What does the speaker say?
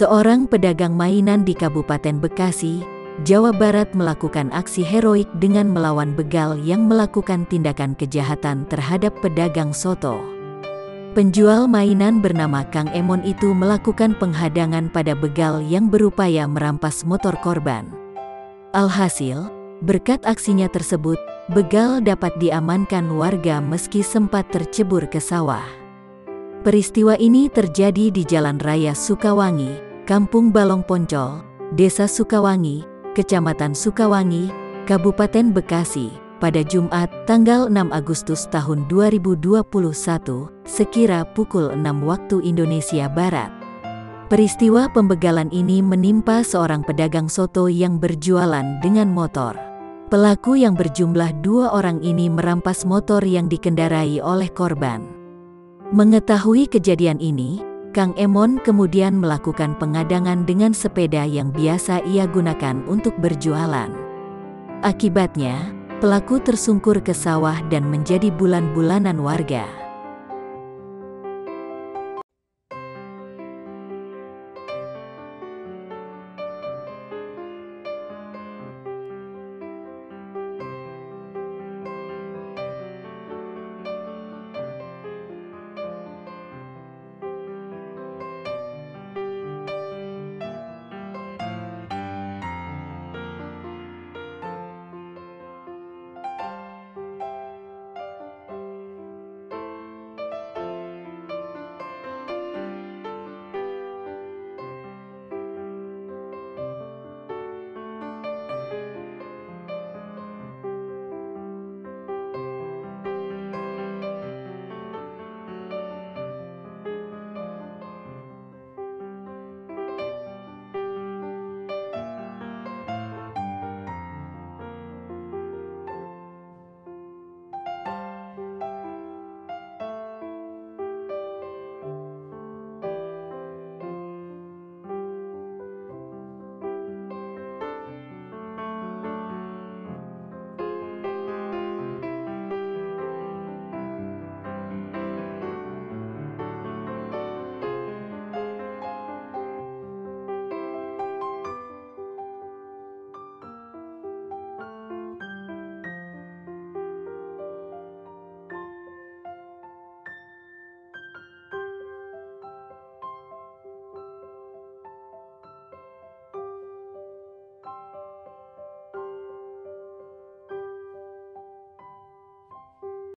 Seorang pedagang mainan di Kabupaten Bekasi, Jawa Barat melakukan aksi heroik dengan melawan begal yang melakukan tindakan kejahatan terhadap pedagang soto. Penjual mainan bernama Kang Emon itu melakukan penghadangan pada begal yang berupaya merampas motor korban. Alhasil, berkat aksinya tersebut, begal dapat diamankan warga meski sempat tercebur ke sawah. Peristiwa ini terjadi di Jalan Raya Sukawangi, Kampung Balong Poncol, Desa Sukawangi, Kecamatan Sukawangi, Kabupaten Bekasi, pada Jumat, tanggal 6 Agustus tahun 2021, sekira pukul 6 waktu Indonesia Barat. Peristiwa pembegalan ini menimpa seorang pedagang soto yang berjualan dengan motor. Pelaku yang berjumlah dua orang ini merampas motor yang dikendarai oleh korban. Mengetahui kejadian ini, Kang Emon kemudian melakukan pengadangan dengan sepeda yang biasa ia gunakan untuk berjualan. Akibatnya, pelaku tersungkur ke sawah dan menjadi bulan-bulanan warga.